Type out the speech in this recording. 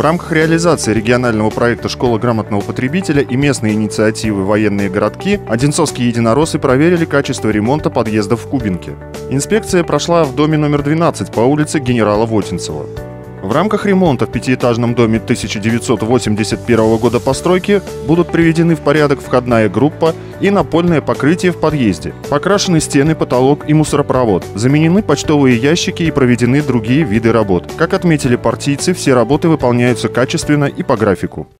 рамках реализации регионального проекта «Школа грамотного потребителя» и местной инициативы «Военные городки» одинцовские единороссы проверили качество ремонта подъездов в Кубинке. Инспекция прошла в доме номер 12 по улице генерала Вотинцева. В рамках ремонта в пятиэтажном доме 1981 года постройки будут приведены в порядок входная группа и напольное покрытие в подъезде. Покрашены стены, потолок и мусоропровод. Заменены почтовые ящики и проведены другие виды работ. Как отметили партийцы, все работы выполняются качественно и по графику.